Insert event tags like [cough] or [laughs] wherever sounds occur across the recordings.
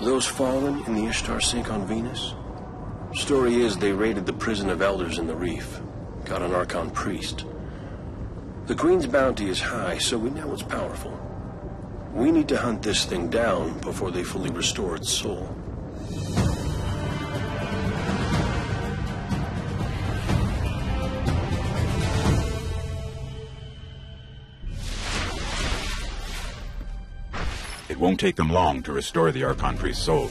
Those fallen in the Ishtar sink on Venus? Story is they raided the prison of elders in the reef. Got an Archon priest. The Queen's bounty is high, so we know it's powerful. We need to hunt this thing down before they fully restore its soul. Won't take them long to restore the Archon Priest's soul.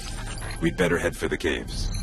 We'd better head for the caves.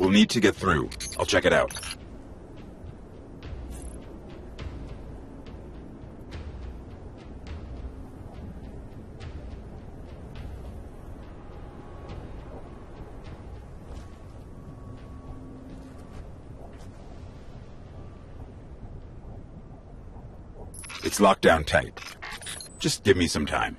We'll need to get through. I'll check it out. It's locked down tight. Just give me some time.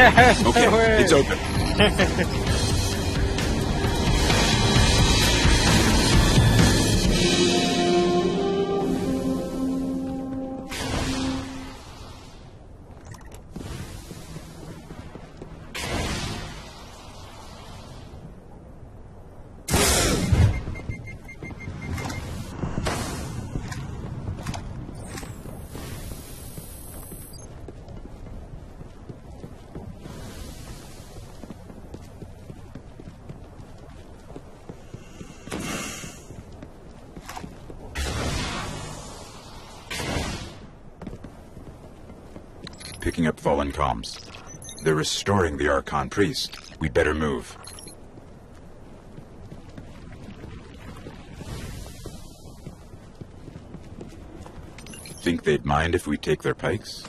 [laughs] Okay, it's open. [laughs] Picking up fallen comms. They're restoring the Archon priest. We'd better move. Think they'd mind if we take their pikes?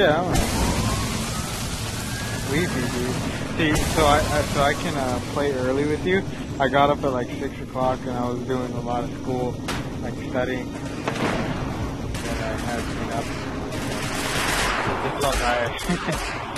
Yeah, I'm dude. See, so I, I so I can uh, play early with you. I got up at like six o'clock and I was doing a lot of school, like studying. And I had been up. Just about tired. [laughs]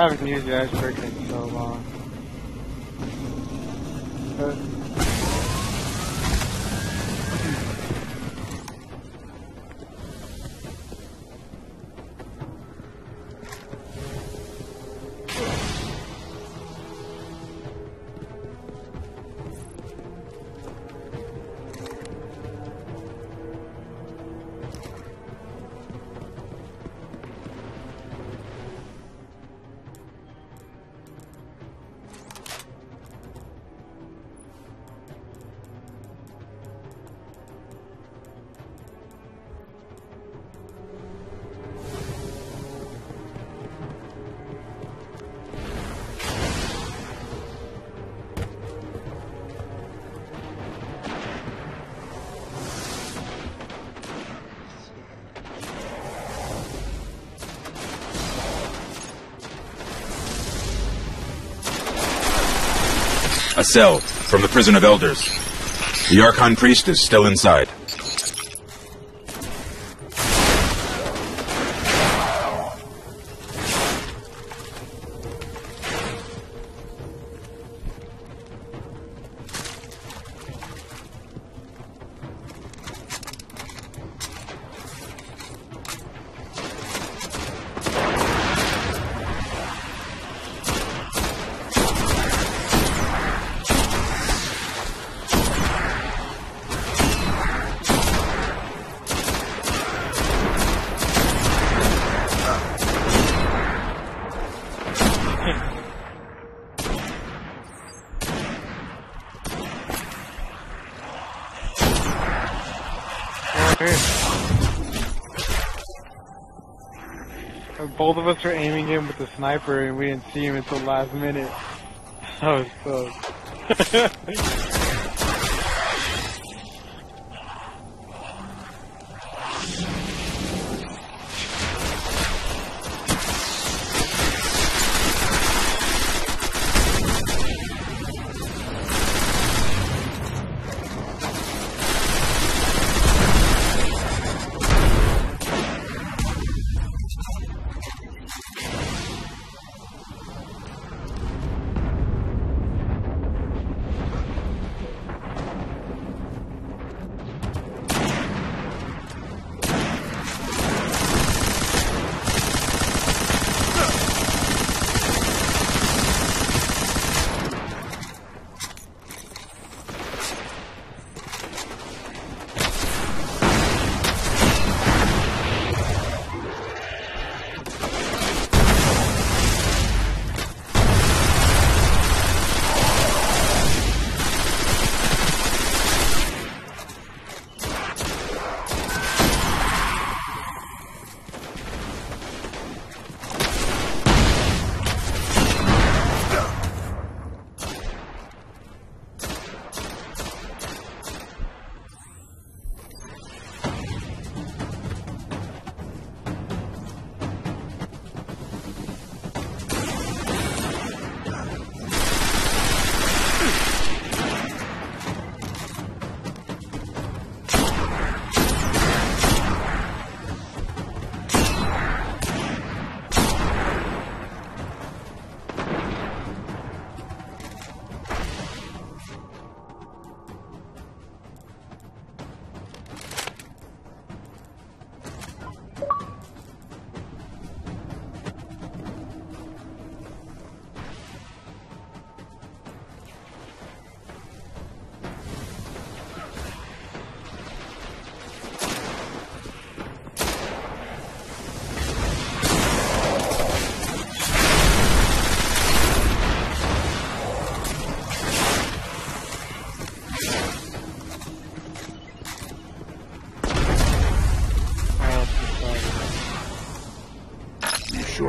I haven't used the icebreaker in so long. A cell from the prison of elders. The Archon priest is still inside. Both of us were aiming him with the sniper and we didn't see him until last minute. [laughs] That was so. [laughs]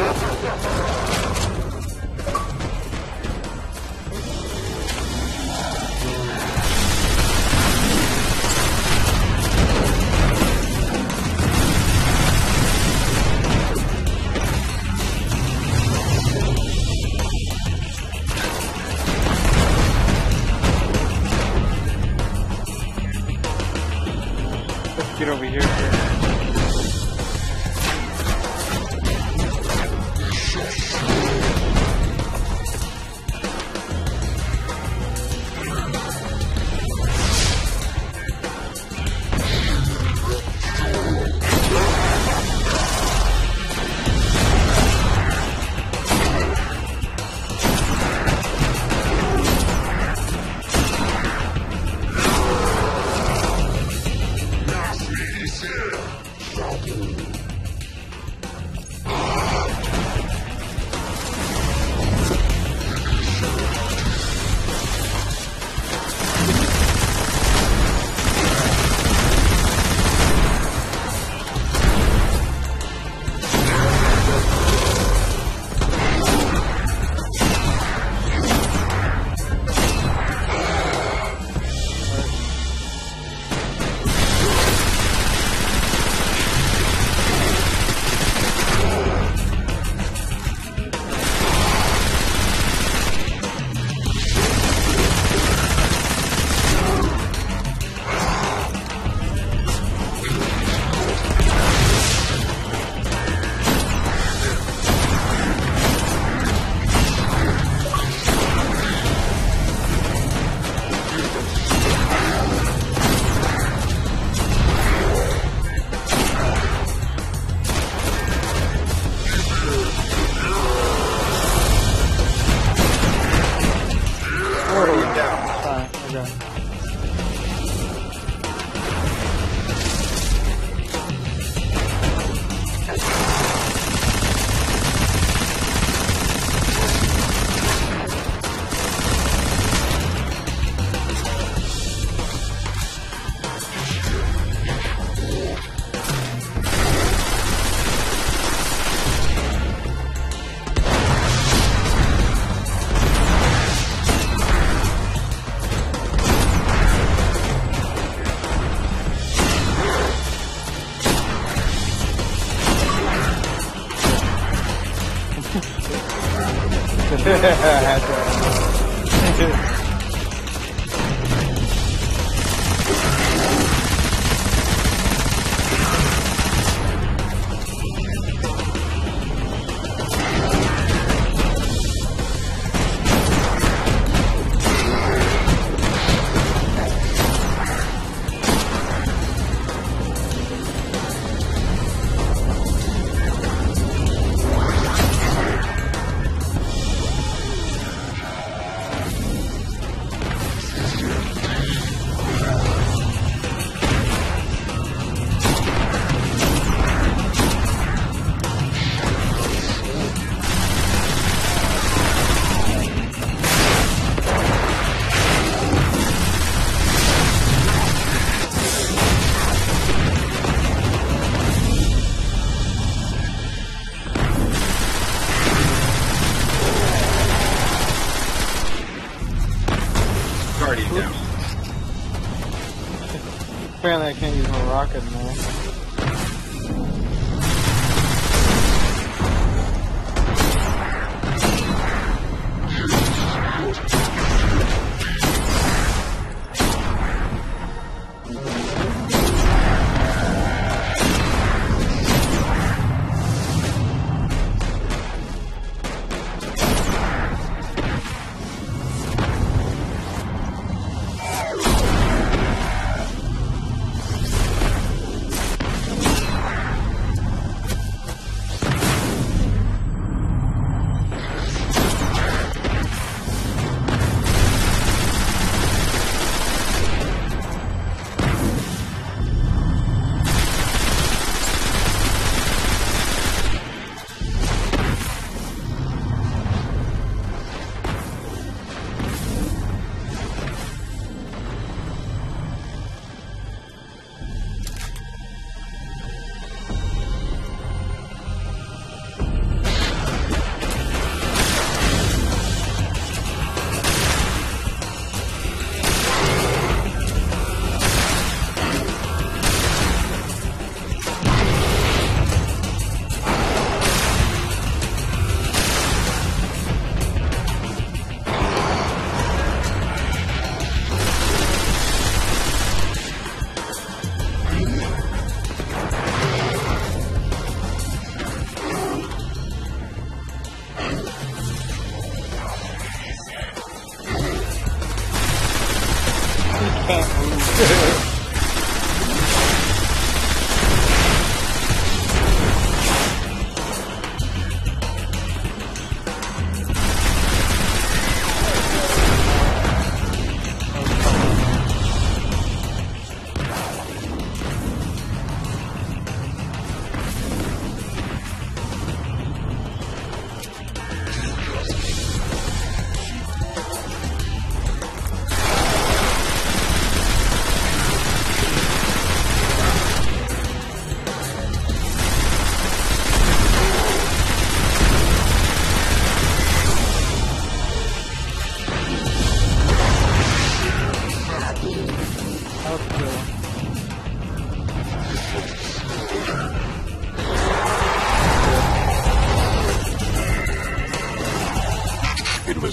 Yeah.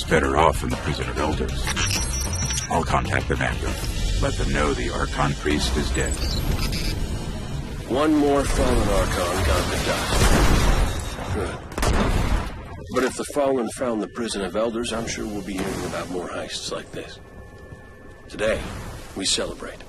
Better off in the prison of elders. I'll contact the Commander. Let them know the Archon priest is dead. One more fallen Archon got the dust. Good. But if the Fallen found the prison of elders, I'm sure we'll be hearing about more heists like this. Today, we celebrate.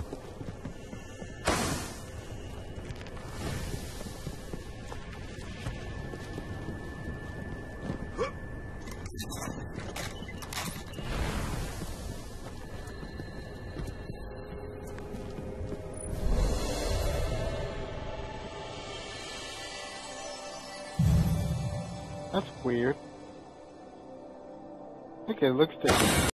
Okay, it looks different.